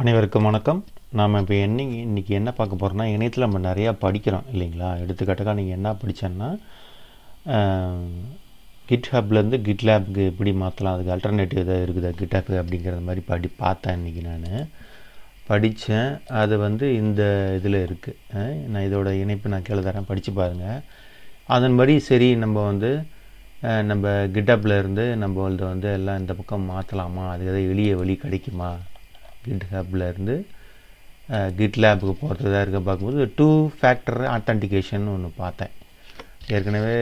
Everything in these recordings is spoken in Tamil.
அனைவருக்கும் வணக்கம். நாம் இப்போ என்ன இன்றைக்கி என்ன பார்க்க போகிறோம்னா இணையத்தில் நம்ம நிறையா படிக்கிறோம் இல்லைங்களா? எடுத்துக்காட்டுக்காக நீங்கள் என்ன படித்தேன்னா கிட் லேப்க்கு எப்படி மாற்றலாம் அதுக்கு அல்டர்னேட்டிவ் எதாவது இருக்குதா கிட்ஹப் அப்படிங்கிறது மாதிரி படி பார்த்தேன் இன்றைக்கி நான். படித்தேன் அது வந்து இந்த இதில் இருக்குது நான் இதோட இணைப்பு நான் கீழே தரேன் படித்து பாருங்கள் அதன்படி சரி நம்ம வந்து நம்ம கிட்டப்பில் இருந்து நம்ம வந்து வந்து எல்லாம் இந்த பக்கம் மாற்றலாமா அதுக்கு எதாவது எளிய வழி கிடைக்குமா? கிட் இருந்து கிட் லேபுக்கு போகிறதா இருக்க பார்க்கும்போது டூ ஃபேக்டர் ஆத்தன்டிகேஷன் ஒன்று பார்த்தேன். ஏற்கனவே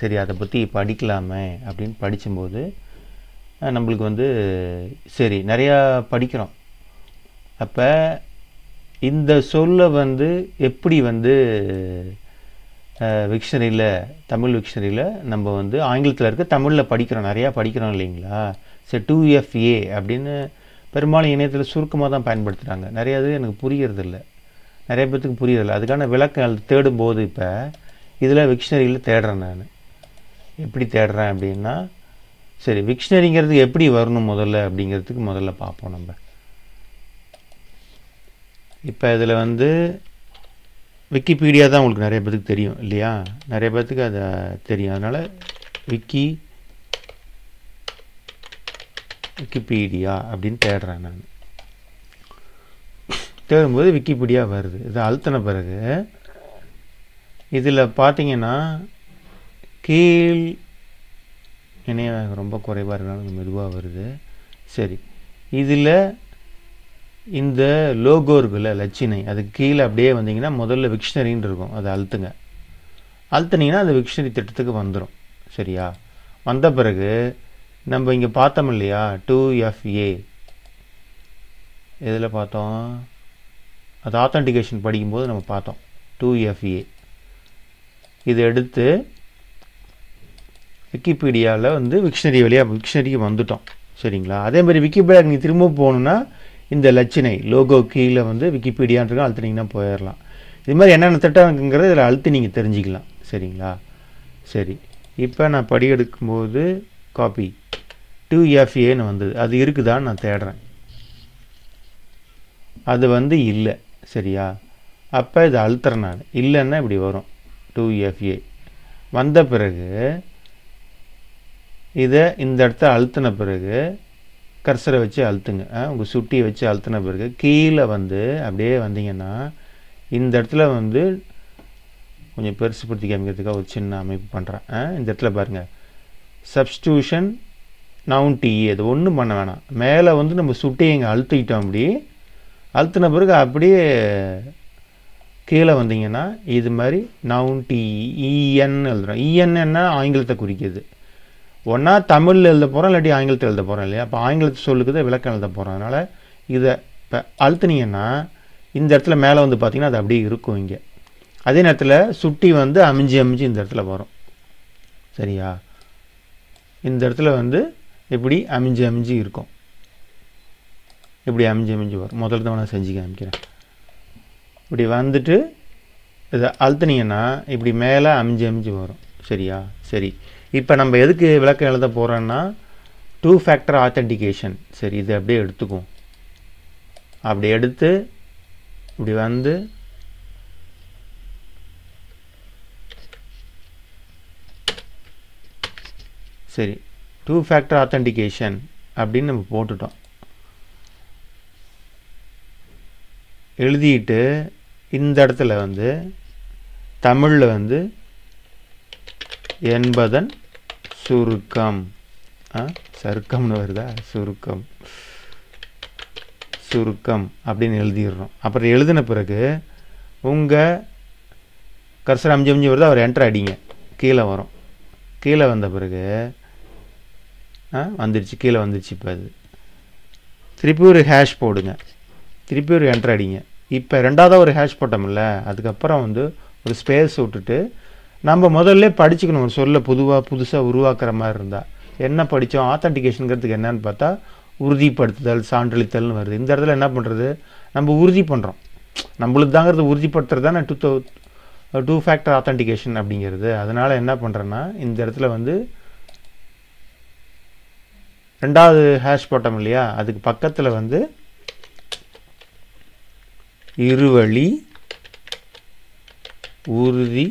சரி அதை பற்றி படிக்கலாமே அப்படின்னு படிக்கும்போது நம்மளுக்கு வந்து சரி நிறையா படிக்கிறோம். அப்போ இந்த சொல்லை வந்து எப்படி வந்து விக்ஷனரியில் தமிழ் விக்ஷனரியில் நம்ம வந்து ஆங்கிலத்தில் இருக்க தமிழில் படிக்கிறோம். நிறையா படிக்கிறோம் இல்லைங்களா? சரி டூ எஃப்ஏ அப்படின்னு பெரும்பாலும் இணையத்தில் சுருக்கமாக தான் பயன்படுத்துகிறாங்க நிறைய இது எனக்கு புரியறதில்ல. நிறைய பேர்த்துக்கு புரியறதில்ல. அதுக்கான விளக்கம் தேடும் போது இப்போ இதில் விக்ஷனரியில் தேடுறேன் நான். எப்படி தேடுறேன் அப்படின்னா சரி விக்ஷனரிங்கிறது எப்படி வரணும் முதல்ல அப்படிங்கிறதுக்கு முதல்ல பார்ப்போம் நம்ம. இப்போ இதில் வந்து விக்கிபீடியா தான் உங்களுக்கு நிறைய பேர்த்துக்கு தெரியும் இல்லையா? நிறைய பேர்த்துக்கு அது தெரியும். அதனால் விக்கி விக்கிபீடியா அப்படின்னு தேடுறேன் நான். தேடும்போது விக்கிபீடியா வருது. இது அழுத்தின பிறகு இதில் பார்த்தீங்கன்னா கீழ் இணையம் ரொம்ப குறைவாக இருக்கனால மெதுவாக வருது. சரி. இதில் இந்த லோகோ இருக்குல்ல லட்சினை அதுக்கு கீழே அப்படியே வந்தீங்கன்னா முதல்ல விக்ஷனரின்னு இருக்கும். அதை அழுத்துங்க. அழுத்துனீங்கன்னா அந்த விக்ஷனரி திட்டத்துக்கு வந்துடும் சரியா? வந்த பிறகு நம்ம இங்கே பார்த்தோம் இல்லையா? டூ எஃப்ஏ எதில் பார்த்தோம்? அது ஆத்தன்டிகேஷன் படிக்கும்போது நம்ம பார்த்தோம். டூ எஃப்ஏ இது எடுத்து விக்கிபீடியாவில் வந்து விக்ஷனரி வழியாக விக்ஷனரிக்கு வந்துட்டோம். சரிங்களா? அதே மாதிரி விக்கிபீடியா நீங்கள் திரும்ப போகணுன்னா இந்த லட்சணை லோகோ கீழே வந்து விக்கிபீடியான்றது அழுத்தினீங்கன்னா போயிடலாம். இது மாதிரி என்னென்ன திட்டங்கிறது இதில் அழுத்தி நீங்கள் தெரிஞ்சுக்கலாம். சரிங்களா? சரி. இப்போ நான் படி எடுக்கும்போது காப்பி டூ எஃப்ஏன்னு வந்தது. அது இருக்குதான்னு நான் தேடுறேன். அது வந்து இல்லை. சரியா? அப்போ இதை அழுத்துறேன் நான். இல்லைன்னா இப்படி வரும். டூ எஃப்ஏ வந்த பிறகு இதை இந்த இடத்த அழுத்தின பிறகு கர்சரை வச்சு அழுத்துங்க. உங்கள் சுட்டியை வச்சு அழுத்தின பிறகு கீழே வந்து அப்படியே வந்தீங்கன்னா இந்த இடத்துல வந்து கொஞ்சம் பெருசுப்படுத்தி காமிக்கிறதுக்காக ஒரு சின்ன அமைப்பு பண்ணுறேன் இந்த இடத்துல பாருங்கள் சப்ஸ்டியூஷன் நவுன் டீ அது ஒன்றும் பண்ண வேணாம். மேலே வந்து நம்ம சுட்டியை இங்கே அழுத்திக்கிட்டோம் அப்படி. அழுத்தின பிறகு அப்படியே கீழே வந்தீங்கன்னா இது மாதிரி நவுன் டி இஎன் e, எழுதுகிறோம் இஎன் e, ஆங்கிலத்தை குறிக்கிது. ஒன்றா தமிழில் எழுத போகிறோம் இல்லாட்டி ஆங்கிலத்தில் எழுத போகிறோம் இல்லையா? அப்போ ஆங்கிலத்தை சொல்லுக்குது விளக்கம் எழுத போகிறோம் அதனால் இதை இப்போ அழுத்துனீங்கன்னா இந்த இடத்துல மேலே வந்து பார்த்திங்கன்னா அது அப்படியே இருக்கும் இங்கே. அதே நேரத்தில் சுட்டி வந்து அமைஞ்சு அமைஞ்சு இந்த இடத்துல வரும். சரியா? இந்த இடத்துல வந்து இப்படி அமைஞ்சு அமைஞ்சு இருக்கும். இப்படி அமைஞ்சு அமைஞ்சு வரும்? முதல்ல தான் நான் செஞ்சு காமிக்கிறேன். இப்படி வந்துட்டு இதை அழுத்துனீங்கன்னா இப்படி மேலே அமைஞ்சு அமைஞ்சு வரும். சரியா? சரி. இப்போ நம்ம எதுக்கு விளக்கம் எழுத போகிறோன்னா டூ ஃபேக்டர் ஆத்தன்டிகேஷன் சரி இது அப்படியே எடுத்துக்குவோம். அப்படி எடுத்து இப்படி வந்து சரி. டூ ஃபேக்டர் ஆத்தன்டிகேஷன் அப்படின்னு நம்ம போட்டுட்டோம். எழுதிட்டு இந்த இடத்துல வந்து தமிழில் வந்து என்பதன் சுருக்கம். ஆ சருக்கம்னு வருதா? சுருக்கம். சுருக்கம் அப்படின்னு எழுதிடுறோம். அப்புறம் எழுதின பிறகு உங்கள் கர்சர் அமிஞ்சு அமிஞ்சு வருது? அவர் என்ட்ரு அடிங்க கீழே வரும். கீழே வந்த பிறகு வந்துருச்சு கீழே வந்துருச்சு இப்போ அது. திருப்பி ஒரு ஹேஷ் போடுங்க. திருப்பி ஒரு என்ட்ரு அடிங்க. இப்போ ரெண்டாவதாக ஒரு ஹேஷ் போட்டோம்ல அதுக்கப்புறம் வந்து ஒரு ஸ்பேஸ் விட்டுட்டு நம்ம முதல்ல படிச்சுக்கணும். ஒரு சொல்ல புதுவாக புதுசாக உருவாக்குற மாதிரி இருந்தால் என்ன படித்தோம் ஆத்தன்டிகேஷனுங்கிறதுக்கு என்னன்னு பார்த்தா உறுதிப்படுத்துதல் சான்றளித்தல்னு வருது. இந்த இடத்துல என்ன பண்ணுறது நம்ம உறுதி பண்ணுறோம் நம்மளுக்கு தாங்கிறது உறுதிப்படுத்துறது தானே டூ தௌ டூ ஃபேக்டர் ஆத்தன்டிகேஷன் அப்படிங்கிறது. அதனால் என்ன பண்ணுறேன்னா இந்த இடத்துல வந்து ரெண்டாவது ஹேஷ் போட்டோம் இல்லையா? அதுக்கு பக்கத்தில் வந்து இருவழி உறுதி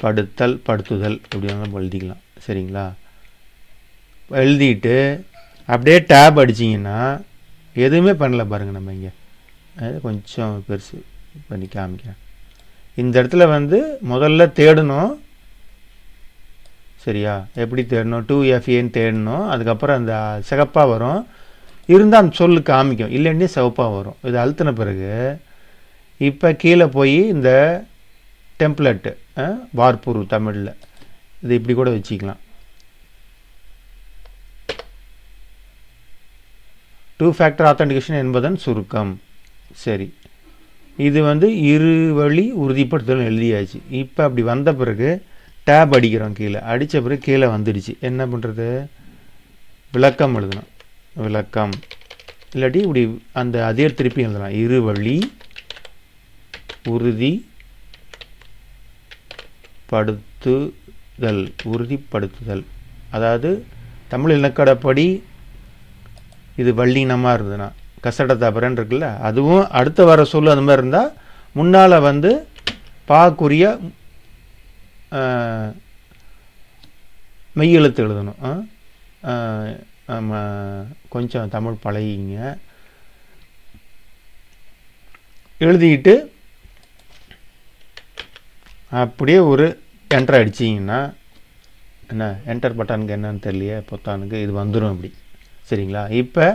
படுத்தல் படுத்துதல் இப்படி எழுதிக்கலாம். சரிங்களா? எழுதிட்டு அப்படியே டேப் அடிச்சிங்கன்னா எதுவுமே பண்ணல பாருங்கள் நம்ம இங்கே. கொஞ்சம் பெருசு பண்ணி காமிக்கிறேன். இந்த இடத்துல வந்து முதல்ல தேடணும். சரியா? எப்படி தேடணும்? டூ எஃப்ஏன்னு தேடணும்? அதுக்கப்புறம் அந்த சிகப்பாக வரும். இருந்தால் அந்த சொல்லு காமிக்கும். இல்லைன்னே சிவப்பாக வரும். இது அழுத்தின பிறகு இப்போ கீழே போய் இந்த டெம்ப்ளெட்டு வார்பூர் தமிழில். இது இப்படி கூட வச்சுக்கலாம். டூ ஃபேக்டர் ஆத்தன்டிகேஷன் என்பதன் சுருக்கம். சரி. இது வந்து இரு வழி உறுதிப்படுத்தல் எழுதியாச்சு. இப்போ அப்படி வந்த பிறகு டேப் அடிக்கிறோம் கீழே. அடித்த பிறகு கீழே வந்துடுச்சு. என்ன பண்ணுறது விளக்கம் எழுதணும். விளக்கம். இல்லாட்டி இப்படி அந்த அதே திருப்பி எழுதலாம். இரு வழி உறுதி படுத்துதல். உறுதிப்படுத்துதல். அதாவது தமிழ் இலக்கடப்படி இது வள்ளினமாக இருந்ததுன்னா கசட தபரன் இருக்குல்ல அதுவும் அடுத்த வர சொல்லு அது மாதிரி இருந்தால் முன்னால் வந்து பாக்குரிய மெய்யெழுத்து எழுதணும். நம்ம கொஞ்சம் தமிழ் பழகிங்க. எழுதிக்கிட்டு அப்படியே ஒரு என்டர் அடிச்சிங்கன்னா என்ன என்டர் பட்டானுக்கு என்னன்னு தெரியலையே பொத்தானுக்கு இது வந்துடும் அப்படி. சரிங்களா? இப்போ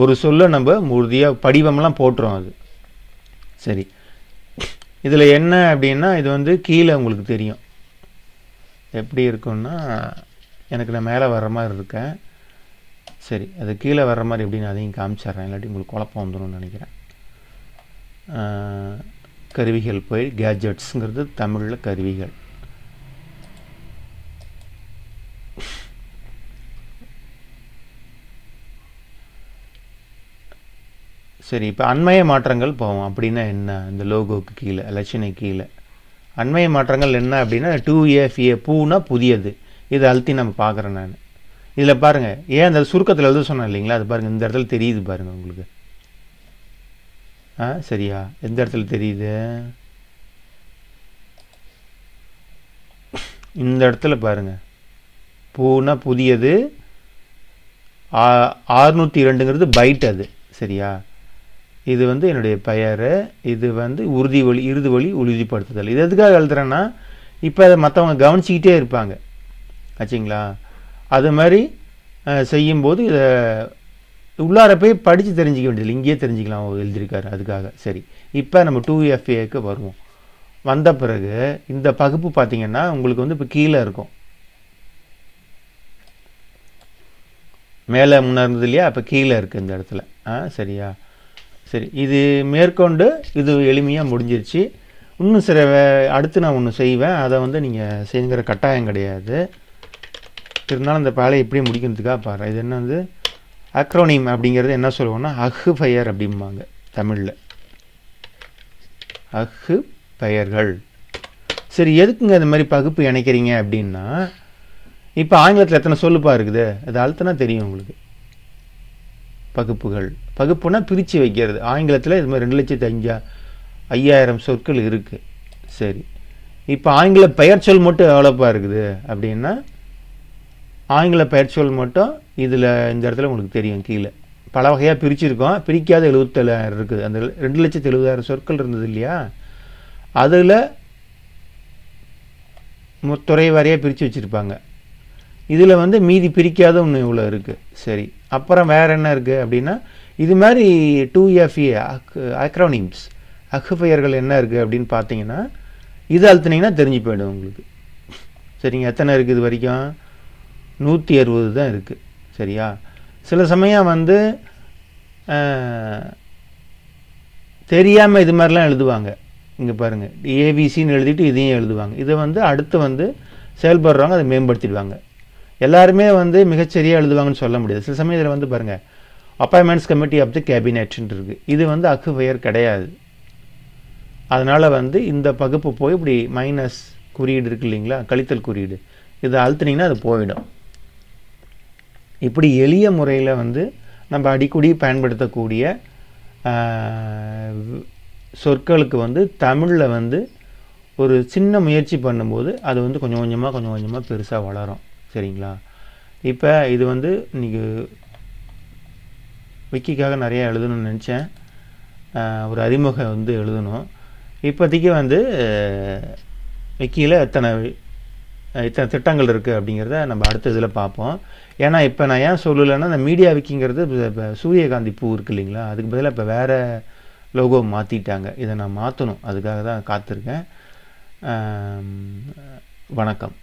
ஒரு சொல்ல நம்ம முறுதியாக படிவம்லாம் போட்டுரும் அது. சரி. இதில் என்ன அப்படின்னா இது வந்து கீழே உங்களுக்கு தெரியும். எப்படி இருக்குன்னா எனக்கு நான் மேலே வர்ற மாதிரி இருக்கேன். சரி அது கீழே வர்ற மாதிரி எப்படி நான் அதையும் காமிச்சிட்றேன். இல்லாட்டி உங்களுக்கு குழப்பம் வந்துடும்னு நினைக்கிறேன். கருவிகள் போய் கேஜெட்ஸுங்கிறது தமிழில் கருவிகள். சரி இப்போ அண்மைய மாற்றங்கள் போவோம். அப்படின்னா என்ன? இந்த லோகோவுக்கு கீழே லட்சணை கீழே. அண்மைய மாற்றங்கள் என்ன அப்படின்னா டூ ஏஃப்ஏ பூனா புதியது. இது அழுத்தி நம்ம பார்க்குறேன் நான். இதில் பாருங்கள் ஏன் அந்த சுருக்கத்தில் எழுத சொன்னேன் இல்லைங்களா? அது பாருங்கள் இந்த இடத்துல தெரியுது பாருங்கள் உங்களுக்கு. ஆ சரியா? எந்த இடத்துல தெரியுது? இந்த இடத்துல பாருங்கள் பூனா புதியது. ஆறுநூற்றி இரண்டுங்கிறது பைட் அது. சரியா? இது வந்து என்னுடைய பெயர் இது வந்து உறுதி வழி இறுதி வழி உறுதிப்படுத்துதல். இது எதுக்காக எழுதுறேன்னா இப்போ அதை மற்றவங்க கவனிச்சிக்கிட்டே இருப்பாங்க. ஆச்சுங்களா? அது மாதிரி செய்யும்போது இதை உள்ளார போய் படித்து தெரிஞ்சிக்க வேண்டியதில்லை. இங்கேயே தெரிஞ்சுக்கலாம் அவர் எழுதியிருக்காரு. அதுக்காக. சரி. இப்போ நம்ம டூ எஃப்ஏக்கு வருவோம். வந்த பிறகு இந்த பகுப்பு பார்த்தீங்கன்னா உங்களுக்கு வந்து இப்போ கீழே இருக்கும். மேலே முன்னே இருந்தது இல்லையா? அப்போ கீழே இருக்குது இந்த இடத்துல. ஆ சரியா? சரி இது மேற்கொண்டு இது எளிமையாக முடிஞ்சிருச்சு. இன்னும் சில அடுத்து நான் ஒன்று செய்வேன். அதை வந்து நீங்கள் செய்யுங்கிற கட்டாயம் கிடையாது. இருந்தாலும் இந்த பாலை இப்படி முடிக்கிறதுக்காக பாரு. இது என்ன வந்து அக்ரோனிம் அப்படிங்கிறது என்ன சொல்லுவோம்னா அஹு பெயர் அப்படிம்பாங்க தமிழில். அஹு பெயர்கள் சரி எதுக்குங்க இந்த மாதிரி பகுப்பு இணைக்கிறீங்க அப்படின்னா இப்போ ஆங்கிலத்தில் எத்தனை சொல்லுப்பா இருக்குது? அது அழுத்தினா தெரியும் உங்களுக்கு. பகுப்புகள். பகுப்புனா பிரித்து வைக்கிறது. ஆங்கிலத்தில் இது மாதிரி ரெண்டு லட்சத்து அஞ்சா ஐயாயிரம் சொற்கள் இருக்குது சரி. இப்போ ஆங்கில பெயர் சொல் மட்டும் எவ்வளோப்பா இருக்குது? அப்படின்னா ஆங்கில பெயர் சொல் மட்டும் இதில் இந்த இடத்துல உங்களுக்கு தெரியும் கீழே. பல வகையாக பிரிச்சிருக்கோம். பிரிக்காத எழுபத்தேழாயிரம் இருக்குது. அந்த ரெண்டு லட்சத்து எழுபதாயிரம் சொற்கள் இருந்தது இல்லையா? அதில் துறை வாரியாக பிரித்து வச்சுருப்பாங்க. இதில் வந்து மீதி பிரிக்காத ஒன்று இவ்வளோ இருக்குது சரி. அப்புறம் வேறு என்ன இருக்குது அப்படின்னா இது மாதிரி டூ எஃப்ஏ அக் அக்ரோனிம்ஸ் அக்குஃபெயர்கள் என்ன இருக்குது அப்படின்னு பார்த்தீங்கன்னா இது அழுத்தினீங்கன்னா தெரிஞ்சு போயிடும் உங்களுக்கு. சரிங்க. எத்தனை இருக்குது இது வரைக்கும்? நூற்றி அறுபது தான் இருக்குது சரியா? சில சமயம் வந்து தெரியாமல் இது மாதிரிலாம் எழுதுவாங்க. இங்கே பாருங்கள் ஏபிசின்னு எழுதிட்டு இதையும் எழுதுவாங்க. இதை வந்து அடுத்து வந்து செயல்படுறவங்க அதை மேம்படுத்திடுவாங்க. எல்லாருமே வந்து மிகச்சரியாக எழுதுவாங்கன்னு சொல்ல முடியாது. சில சமயம் இதில் வந்து பாருங்கள் அப்பாயின்மெண்ட்ஸ் கமிட்டி ஆஃப் தி கேபினெட்னு இருக்குது இது வந்து அக்கு பெயர் கிடையாது. அதனால் வந்து இந்த பகுப்பு போய் இப்படி மைனஸ் குறியீடு இருக்கு இல்லைங்களா? கழித்தல் குறியீடு. இதை அழுத்துனீங்கன்னா அது போயிடும். இப்படி எளிய முறையில் வந்து நம்ம அடிக்கடி பயன்படுத்தக்கூடிய சொற்களுக்கு வந்து தமிழில் வந்து ஒரு சின்ன முயற்சி பண்ணும்போது அது வந்து கொஞ்சம் கொஞ்சமாக கொஞ்சம் கொஞ்சமாக பெருசாக வளரும். சரிங்களா? இப்போ இது வந்து இன்றைக்கி விக்கிக்காக நிறையா எழுதணும்னு நினச்சேன். ஒரு அறிமுகம் வந்து எழுதணும். இப்போதைக்கு வந்து விக்கியில் எத்தனை இத்தனை திட்டங்கள் இருக்குது அப்படிங்கிறத நம்ம அடுத்த இதில் பார்ப்போம். ஏன்னா இப்போ நான் ஏன் சொல்லலைன்னா இந்த மீடியா விக்கிங்கிறது இப்போ சூரியகாந்தி பூ இருக்கு இல்லைங்களா? அதுக்கு பதிலாக இப்போ வேறு லோகோ மாற்றிட்டாங்க இதை நான் மாற்றணும் அதுக்காக தான் காத்திருக்கேன். வணக்கம்.